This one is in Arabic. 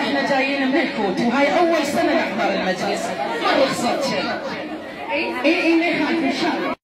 إحنا جايين من الكوت وهاي اول سنه نحضر المجلس ما خسرت شيء اي اي ما يخالف ان شاء الله